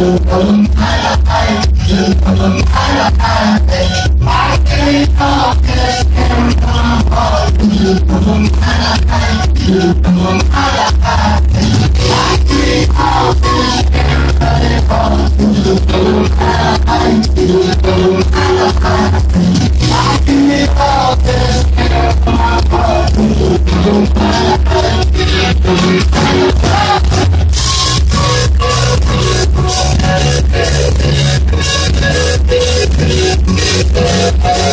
I Thank you.